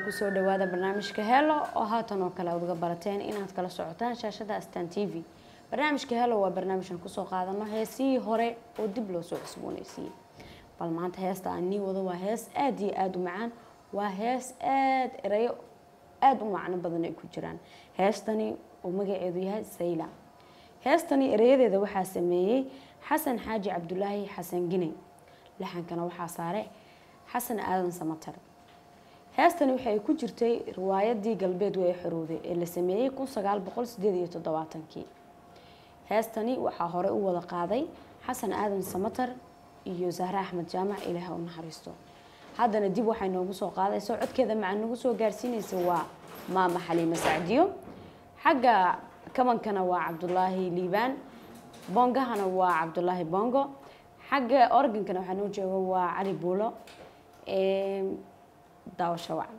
daawadayaal ku soo dhawaada barnaamijka helo oo haatan oo kale aad uga barateen inaad kala socotaan shaashada astan t v. Barnaamijka helo waa barnaamijkan ku soo qaadano heesihii hore oo dib loo soo cusboonaysiiyey. Bal maanta heesta aan nii wado waa hees aada iyo aada u macaan waa hees aada erayo aada u macno badan ay ku jiraan. Heestani uu magaceedu yahay sayla heestani erayadeeda waxaa sameeyey xasan xaaji cabdulaahi xasan giney laxankana waxaa saare xasan aadan samatar heestani waxay ku jirtay riwaayadii galbeed way xorowday ee la sameeyey toddobaatankii. Heestani waxaa hore u wada qaaday xasan aadan samatar iyo zahre axmed jaamac ilaaha u naxariisto. Haddana dib waxay noogu soo qaadayso codkeeda macaan nagu soo gaarsiinaysa waa maama xaliime sacdiyo. Xagga kabankana waa cabdulaahi liibaan bongahana waa cabdulaahi bongo. Xagga organkana waxaa noo jooga waa cali buulo daawasho wacan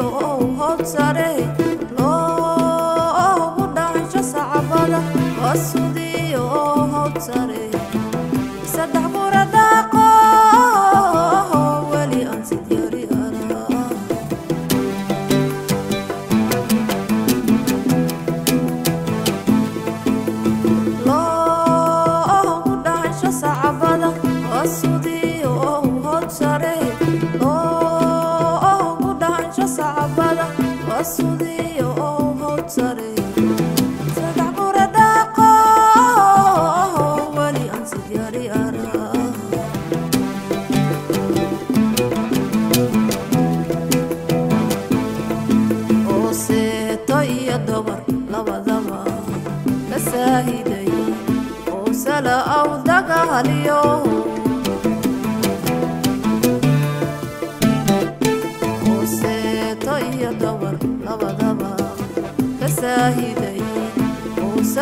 oh.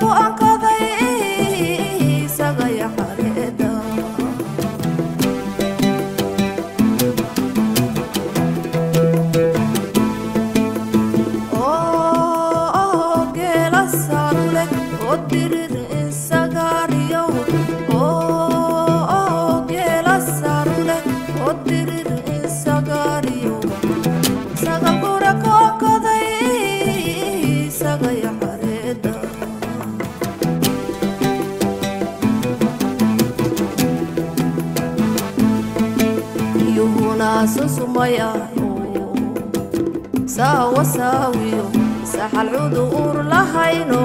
aku Uncle. ناس سميا ساوى ساوي سحل عذور لهينو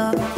love.